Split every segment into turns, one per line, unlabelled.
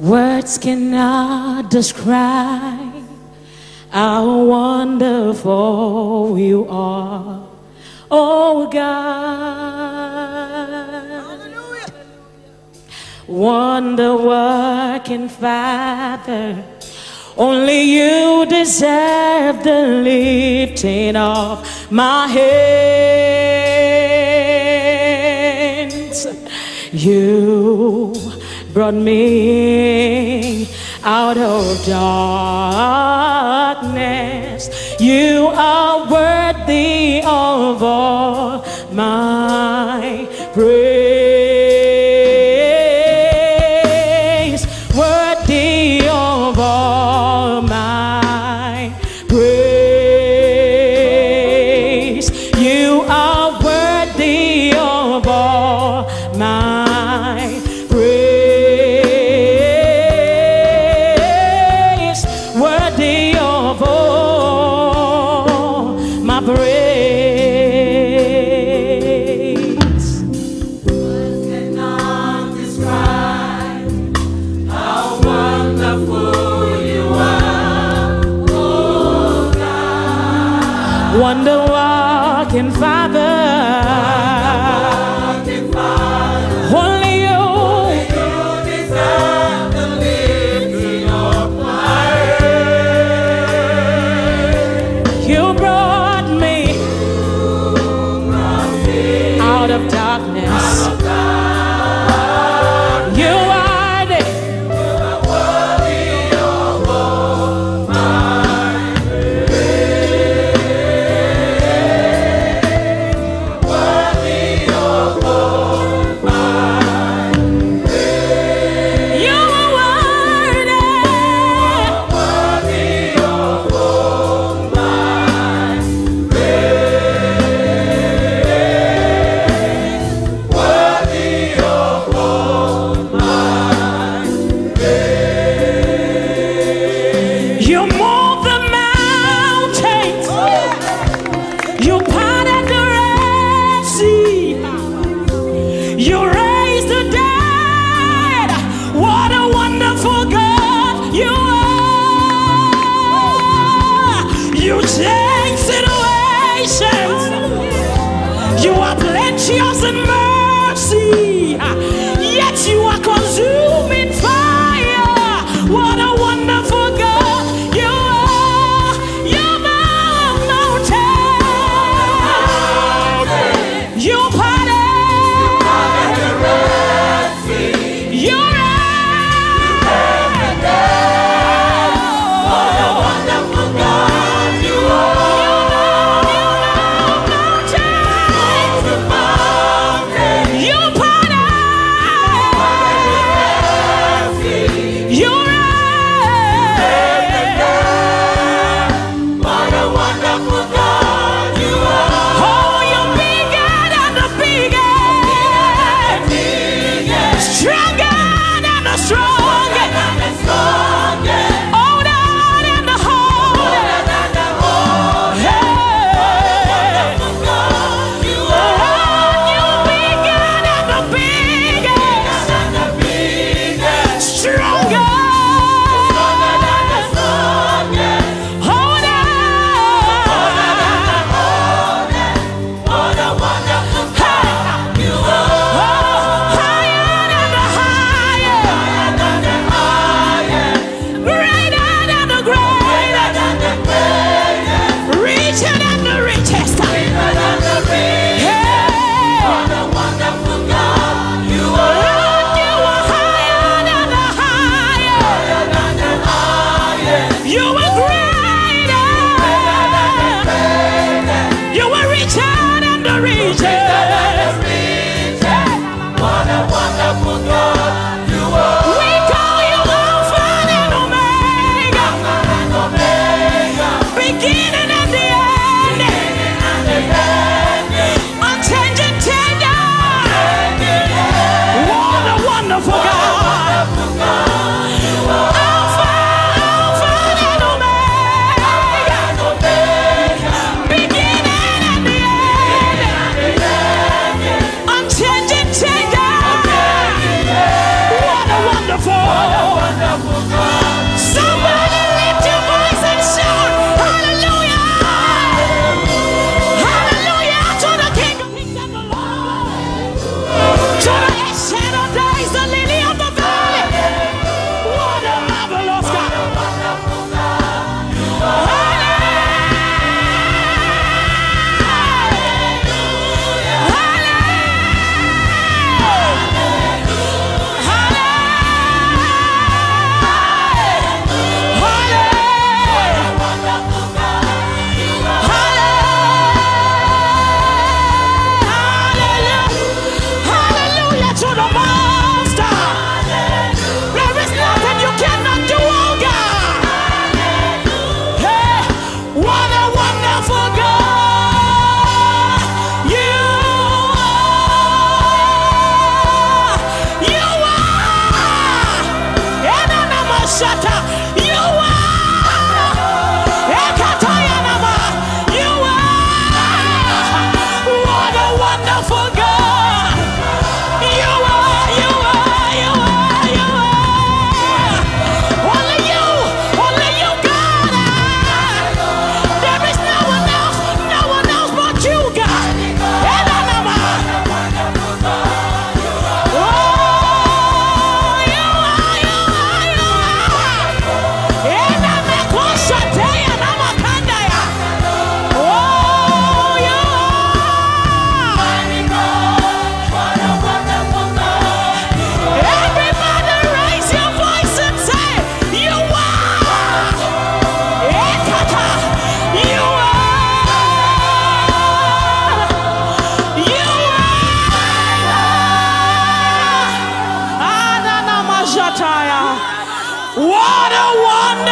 Words cannot describe how wonderful you are, oh God. Hallelujah. Wonder working Father, only you deserve the lifting of my hands. You brought me out of darkness. You are Wonder walking find. You change situations. You are plenteous in mercy.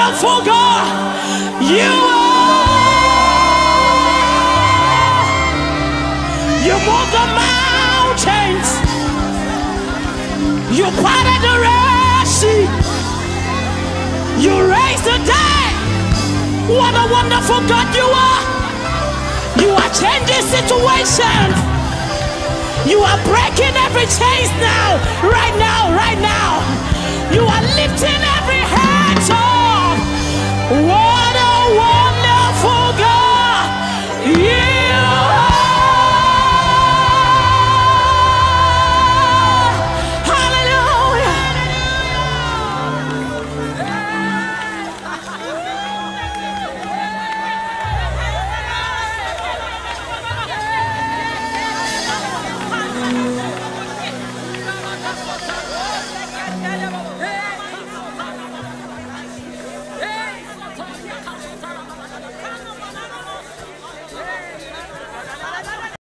Wonderful God you are. You move the mountains. You parted the Red Sea. You raised the dead. What a wonderful God you are. You are changing situations. You are breaking every chains now, right now, right now. 哇